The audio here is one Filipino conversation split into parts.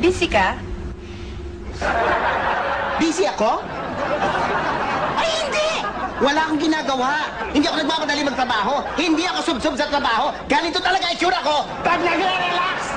Busy ka? Busy ako? Ay, hindi! Wala akong ginagawa. Hindi ako nagmamadali magtrabaho. Hindi ako sub-sub sa trabaho. Ganito talaga itsura ko. Pag nagre-relax,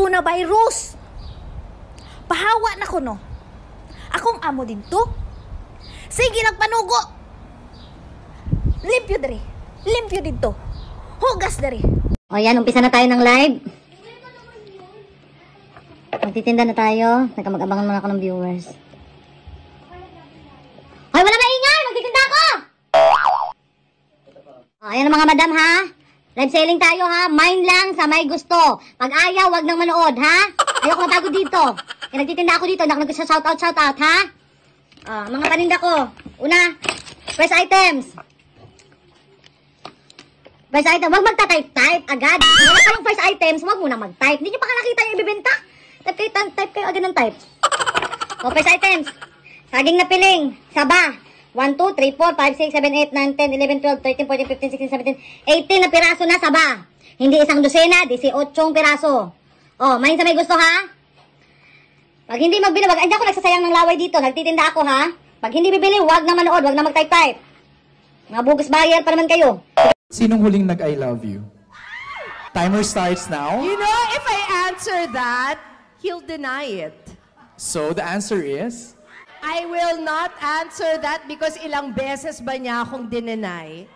Coronavirus! Pahawa na ko, no? Akong amo din to. Sige, nagpanugo! Limpyo diri. Limpyo dito. Hugas diri. O yan, umpisa na tayo ng live. Magtitinda na tayo. Nagkamag-abangan muna ako ng viewers. Hoy, wala maingay! Magtitinda ako! O, ayan mga madam ha. Live selling tayo ha. Mine lang sa may gusto. Pag ayaw, wag nang manood ha. Ayoko mapagod dito. Kaya nagtitinda ako dito. Hindi ako nag-shoutout, shoutout ha. Ah, mga paninda ko. Una, first items. First item, wag magta-type-type agad. Wala kayong first items, wag muna mag-type. Hindi nyo pa nakita yung ibibenta. Type kayo, type, kayo agad ng type. O, first items. Saging na piling. Saba. 1, 2, 3, 4, 5, 6, 7, 8, 9, 10, 11, 12, 13, 14, 15, 16, 17, 18 na piraso na saba. Hindi isang dosena, 18 piraso. O, mahin sa may gusto ha? Pag hindi magbili, wag, hindi ako nagsasayang ng laway dito. Nagtitinda ako ha? Pag hindi bibili, wag na manood, wag na mag-type-type. Mga bugas buyer pa naman kayo. Sinong huling nag-I love you? Timer starts now. You know, if I answer that, he'll deny it. So the answer is... I will not answer that because ilang beses ba niya akong dinenay?